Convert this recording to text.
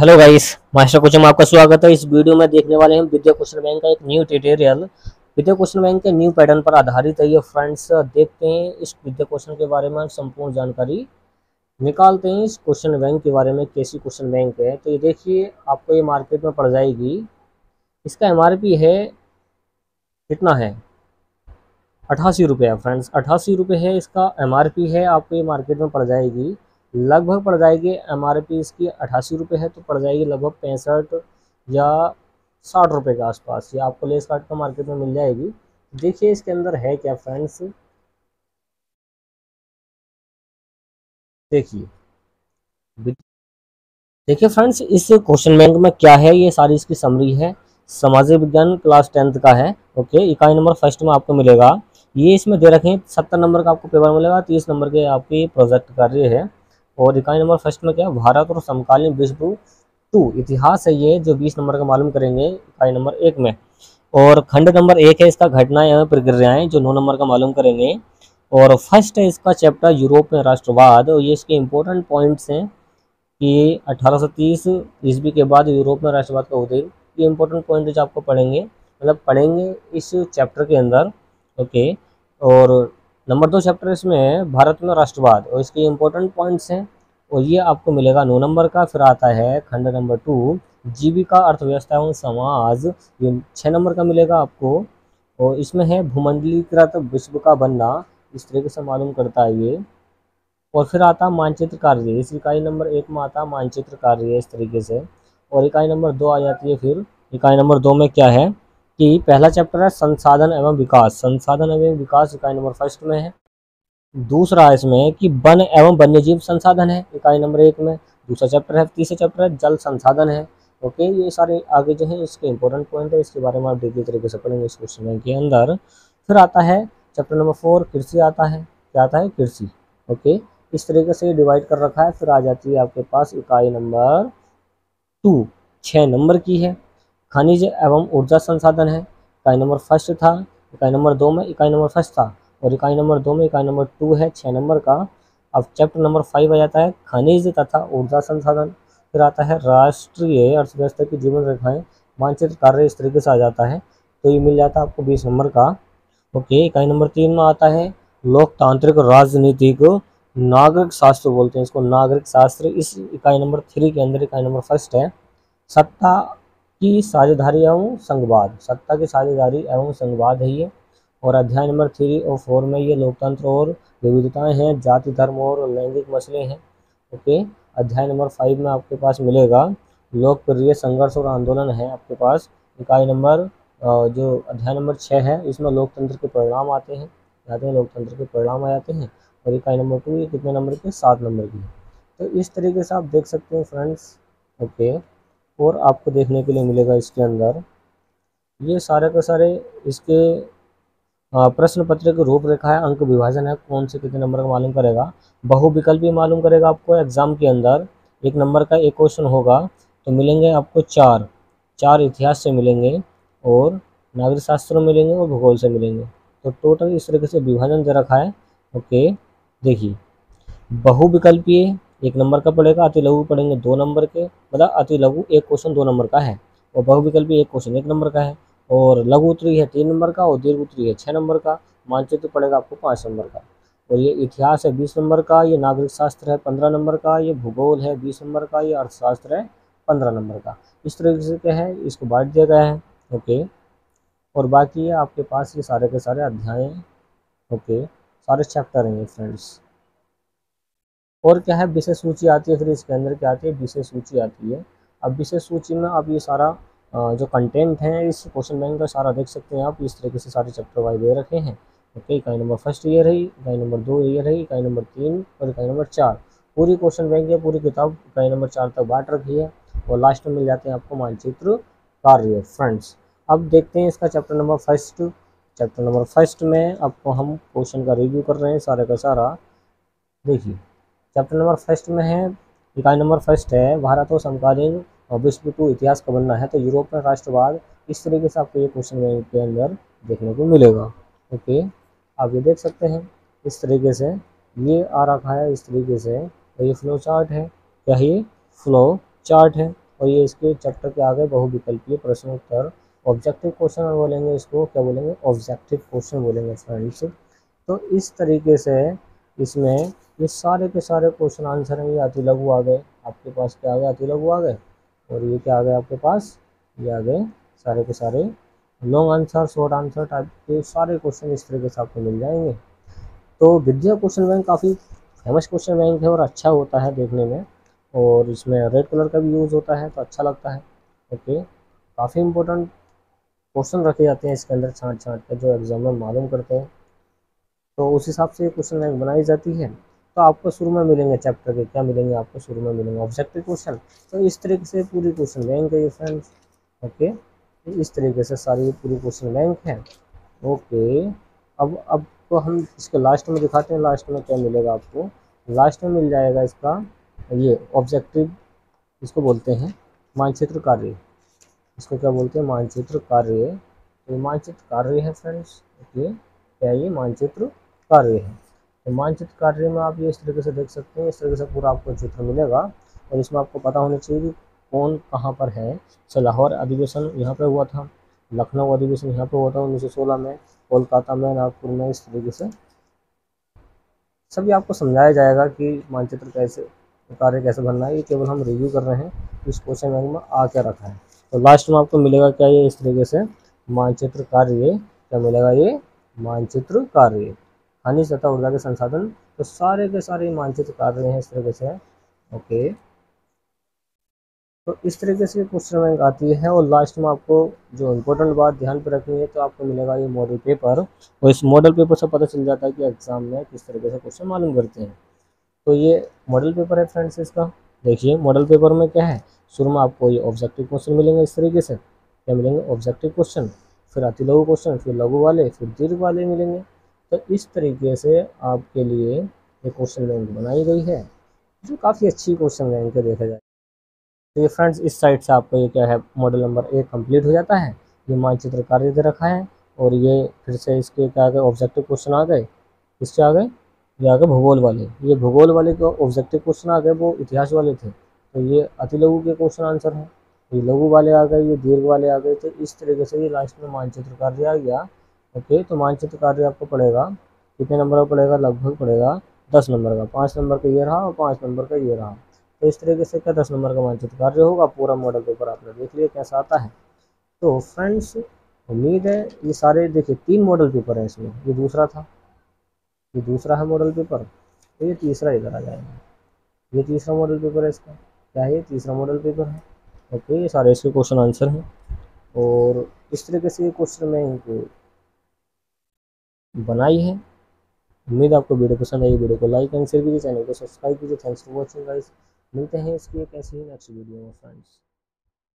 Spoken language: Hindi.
हेलो गाइस मास्टर कोचिंग में आपका स्वागत है। इस वीडियो में देखने वाले हैं विद्या क्वेश्चन बैंक का एक new tutorial Vidya question bank के न्यू पैटर्न पर आधारित है ये फ्रेंड्स देखते हैं इस विद्या क्वेश्चन के बारे में संपूर्ण जानकारी। निकालते हैं इस क्वेश्चन बैंक के बारे में, कैसी क्वेश्चन बैंक है। तो ये देखिए, आपको ये मार्केट में पड़ जाएगी। इसका एमआरपी है, कितना है? अठासी रुपये फ्रेंड्स अठासी रुपये है इसका एमआरपी है, आपको ये मार्केट में पड़ जाएगी। लगभग पड़ जाएगी एम आर पी इसकी अठासी रुपये है तो पड़ जाएगी लगभग पैंसठ या साठ रुपये के आसपास। ये आपको लेस कार्ड का मार्केट में मिल जाएगी। देखिए इसके अंदर है क्या फ्रेंड्स देखिए। देखिए फ्रेंड्स इस क्वेश्चन बैंक में क्या है? ये सारी इसकी समरी है। सामाजिक विज्ञान क्लास टेंथ का है ओके इकाई नंबर फ़र्स्ट में आपको मिलेगा। ये इसमें दे रखे हैं, सत्तर नंबर का आपको पेपर मिलेगा, तीस नंबर के आपके प्रोजेक्ट कार्य है। और इकाई नंबर फ़र्स्ट में क्या है? भारत और समकालीन विश्व टू। इतिहास है ये, जो बीस नंबर का मालूम करेंगे इकाई नंबर एक में। और खंड नंबर एक है इसका घटनाएँ एवं प्रक्रियाएँ, जो नौ नंबर का मालूम करेंगे। और फ़र्स्ट है इसका चैप्टर यूरोप में राष्ट्रवाद। और ये इसके इम्पोर्टेंट पॉइंट्स हैं कि 1830 ईस्वी के बाद यूरोप में राष्ट्रवाद का उदय। ये इम्पोर्टेंट पॉइंट जो आपको पढ़ेंगे। मतलब पढ़ेंगे इस चैप्टर के अंदर। ओके और नंबर दो चैप्टर इसमें भारत में राष्ट्रवाद, और इसके इम्पोर्टेंट पॉइंट्स हैं, और ये आपको मिलेगा नौ नंबर का, फिर आता है खंड नंबर टू जीविका अर्थव्यवस्था एवं समाज, ये छः नंबर का मिलेगा आपको, और इसमें है भूमंडलीकृत विश्व का बनना, इस तरीके से मालूम करता है ये। और फिर आता मानचित्र कार्य, इस इकाई नंबर एक में आता मानचित्र कार्य, इस तरीके से। और इकाई नंबर दो आ जाती है फिर, इकाई नंबर दो में क्या है? कि पहला चैप्टर है, संसाधन एवं विकास। संसाधन एवं विकास इकाई नंबर फ़र्स्ट में है। दूसरा इसमें कि वन एवं वन्यजीव संसाधन है, इकाई नंबर एक में। दूसरा चैप्टर है, तीसरा चैप्टर है, जल संसाधन है। ओके ये सारे आगे जो है, इसके इंपॉर्टेंट पॉइंट है, इसके बारे में आप डिग्री तरीके से पढ़ेंगे इस क्वेश्चन के अंदर। फिर आता है चैप्टर नंबर फोर कृषि आता है। क्या आता है? कृषि। ओके इस तरीके से डिवाइड कर रखा है, फिर आ जाती है आपके पास इकाई नंबर टू छः नंबर की है। खनिज एवं ऊर्जा संसाधन है। इकाई नंबर फ़र्स्ट था, इकाई नंबर दो में इकाई नंबर फ़र्स्ट था और इकाई नंबर दो में इकाई नंबर टू है छः नंबर का। अब चैप्टर नंबर फाइव आ जाता है, खनिज तथा ऊर्जा संसाधन। फिर आता है, राष्ट्रीय अर्थव्यवस्था की जीवन रेखाएँ, मानचित्र कार्य इस तरीके से आ जाता है। तो ये मिल जाता है आपको बीस नंबर का। ओके, इकाई नंबर तीन में आता है, लोकतांत्रिक राजनीतिक नागरिक शास्त्र बोलते हैं इसको। नागरिक शास्त्र इस इकाई नंबर थ्री के अंदर इकाई नंबर फ़र्स्ट है। सत्ता की साझेदारी एवं संघवाद। सत्ता की साझेदारी एवं संघवाद है ये। और अध्याय नंबर थ्री और फोर में ये लोकतंत्र और विविधताएँ हैं, जाति, धर्म और लैंगिक मसले हैं। ओके, अध्याय नंबर फाइव में आपके पास मिलेगा, लोकप्रिय संघर्ष और आंदोलन है आपके पास। इकाई नंबर जो अध्याय नंबर छः है, इसमें लोकतंत्र के परिणाम आते हैं। आते हैं लोकतंत्र के परिणाम आ जाते हैं। और इकाई नंबर टू, ये कितने नंबर के सात नंबर की तो इस तरीके से आप देख सकते हैं फ्रेंड्स ओके। और आपको देखने के लिए मिलेगा इसके अंदर। ये सारे के सारे इसके प्रश्न पत्र की रूपरेखा है, अंक विभाजन है, कौन से कितने नंबर का मालूम करेगा? बहुविकल्प मालूम करेगा आपको एग्ज़ाम के अंदर। एक नंबर का एक क्वेश्चन होगा तो मिलेंगे आपको चार। चार इतिहास से मिलेंगे और नागरिक शास्त्र मिलेंगे और भूगोल से मिलेंगे। तो टोटल इस तरीके से विभाजन दे रखा है। ओके, देखिए। बहुविकल्पीय एक नंबर का पड़ेगा, अति लघु पढ़ेंगे दो नंबर के मतलब अति लघु एक क्वेश्चन दो नंबर का है, और बहुविकल्पी एक क्वेश्चन एक नंबर का है, और लघु उत्तरी है तीन नंबर का, और दीर्घ उत्तरी है छः नंबर का, मानचित्र पड़ेगा आपको पाँच नंबर का, और ये इतिहास है बीस नंबर का, ये नागरिक शास्त्र है पंद्रह नंबर का, ये भूगोल है बीस नंबर का, ये अर्थशास्त्र है पंद्रह नंबर का, इस तरीके से क्या है, इसको बांट दिया गया है, ओके, और बाकी आपके पास ये सारे के सारे अध्याय ओके, सारे चैप्टर हैं फ्रेंड्स और क्या है विषय सूची आती है, फिर इसके अंदर क्या आती है विषय सूची आती है। अब विषय सूची में आप ये सारा जो कंटेंट है, इस क्वेश्चन बैंक का सारा देख सकते हैं आप, इस तरीके से सारे चैप्टर वाइज दे रखे हैं। ओके इकाई नंबर फ़र्स्ट ये रही, इकाई नंबर दो ये रही, इकाई नंबर तीन और इकाई नंबर चार। पूरी क्वेश्चन बैंक है पूरी किताब, इकाई नंबर चार तक बांट रखी है और लास्ट में मिल जाते हैं आपको मानचित्र कार्य फ्रेंड्स अब देखते हैं इसका chapter number first chapter number first में आपको हम क्वेश्चन का रिव्यू कर रहे हैं, सारे का सारा। देखिए। चैप्टर नंबर फ़र्स्ट में है, इकाई नंबर फ़र्स्ट है, भारत और समकालीन विश्व टू इतिहास का बनना है तो यूरोप में राष्ट्रवाद, इस तरीके से आपको ये क्वेश्चन के अंदर देखने को मिलेगा। ओके आप ये देख सकते हैं, इस तरीके से, ये आ रखा है, इस तरीके से तो ये फ्लो चार्ट है, क्या ये फ्लो चार्ट है, और ये इसके चैप्टर के आगे बहुविकल्पीय प्रश्न उत्तर ऑब्जेक्टिव क्वेश्चन बोलेंगे इसको, क्या बोलेंगे ऑब्जेक्टिव क्वेश्चन बोलेंगे फ्रेंड्स तो इस तरीके से इसमें ये सारे के सारे क्वेश्चन आंसर हैं। ये अति लघु आ गए। आपके पास क्या आ गए अति लघु आ गए। और ये क्या आ गए आपके पास? ये आ गए सारे के सारे long answer short answer type के सारे क्वेश्चन इस तरीके से आपको मिल जाएँगे। तो विद्या क्वेश्चन बैंक काफ़ी फ़ेमस क्वेश्चन बैंक है और अच्छा होता है देखने में। और इसमें रेड कलर का भी यूज़ होता है तो अच्छा लगता है। ओके काफ़ी इंपॉर्टेंट क्वेश्चन रखे जाते हैं इसके अंदर छाँट छाँट के, जो एग्ज़ाम में मालूम करते हैं। तो उस हिसाब से क्वेश्चन बैंक बनाई जाती है। तो आपको शुरू में मिलेंगे चैप्टर के, क्या मिलेंगे आपको शुरू में मिलेंगे ऑब्जेक्टिव क्वेश्चन तो इस तरीके से पूरी क्वेश्चन बैंक है ये फ्रेंड्स ओके इस तरीके से सारी पूरी क्वेश्चन बैंक है। ओके अब अब तो हम इसके लास्ट में दिखाते हैं लास्ट में क्या मिलेगा आपको? लास्ट में मिल जाएगा इसका ये ऑब्जेक्टिव इसको बोलते हैं मानचित्र कार्य। इसको क्या बोलते हैं? मानचित्र कार्य। तो मानचित्र कार्य है फ्रेंड्स ओके क्या ये? मानचित्र कार्य है। तो मानचित्र कार्य में आप ये इस तरीके से देख सकते हैं, इस तरीके से पूरा आपको चित्र मिलेगा और इसमें आपको पता होना चाहिए कि कौन कहाँ पर है। सो लाहौर अधिवेशन यहाँ पर हुआ था, लखनऊ अधिवेशन यहाँ पर हुआ था उन्नीस सौ सोलह में, कोलकाता में, नागपुर में, इस तरीके से। सभी आपको समझाया जाएगा कि मानचित्र कैसे, कार्य कैसे बनना है। ये केवल हम रिव्यू कर रहे हैं, इस क्वेश्चन बैंक में आ क्या रखा है। तो लास्ट में आपको मिलेगा क्या ये इस तरीके से, मानचित्र कार्य, क्या मिलेगा ये? मानचित्र कार्य। खनिज तथा ऊर्जा के संसाधन तो सारे के सारे मानचित्र कर रहे हैं इस तरीके से। ओके। तो इस तरीके से क्वेश्चन बैंक आती है और लास्ट में आपको जो इम्पोर्टेंट बात ध्यान पर रखनी है तो आपको मिलेगा ये मॉडल पेपर और इस मॉडल पेपर से पता चल जाता है कि एग्ज़ाम में किस तरीके से क्वेश्चन मालूम करते हैं। तो ये मॉडल पेपर है फ्रेंड्स इसका। देखिए मॉडल पेपर में क्या है? शुरू में आपको ये ऑब्जेक्टिव क्वेश्चन मिलेंगे इस तरीके से। क्या मिलेंगे? ऑब्जेक्टिव क्वेश्चन फिर अति लघु क्वेश्चन फिर लघु वाले, फिर दीर्घ वाले मिलेंगे। तो इस तरीके से आपके लिए ये क्वेश्चन बैंक बनाई गई है, जो काफ़ी अच्छी क्वेश्चन बैंक है, देखा जाए। तो ये फ्रेंड्स इस साइड से आपको ये क्या है मॉडल नंबर एक कंप्लीट हो जाता है। ये मानचित्र कार्य दे रखा है और ये फिर से इसके क्या गए ऑब्जेक्टिव क्वेश्चन आ गए। इसके आ गए? ये आ गए भूगोल वाले। ये भूगोल वाले के ऑब्जेक्टिव क्वेश्चन आ गए, वो इतिहास वाले थे। तो ये अति लघु के क्वेश्चन आंसर हैं। ये लघु वाले आ गए, ये दीर्घ वाले आ गए। तो इस तरीके से ये लास्ट में मानचित्र कार्य आ गया। ओके तो मानचित्र कार्य आपको पड़ेगा, कितने नंबर का पड़ेगा? लगभग पड़ेगा दस नंबर का। पाँच नंबर का ये रहा और पाँच नंबर का ये रहा। तो इस तरीके से क्या दस नंबर का मानचित्र कार्य होगा? पूरा मॉडल पेपर आपने देख लिया कैसा आता है। तो फ्रेंड्स उम्मीद है ये सारे, देखिए, तीन मॉडल पेपर हैं इसमें। ये दूसरा था, ये दूसरा है मॉडल पेपर तो ये तीसरा इधर आ जाएगा। ये तीसरा मॉडल पेपर है इसका। क्या है? ये तीसरा मॉडल पेपर है। ओके, ये सारे इसके क्वेश्चन आंसर हैं। और इस तरीके से ये क्वेश्चन मैं बनाई है। उम्मीद आपको वीडियो पसंद आई वीडियो को लाइक एंड शेयर कीजिए। चैनल को सब्सक्राइब कीजिए। थैंक्स फॉर वॉचिंग गाइस मिलते हैं इसकी एक ऐसी ही नेक्स्ट वीडियो में फ्रेंड्स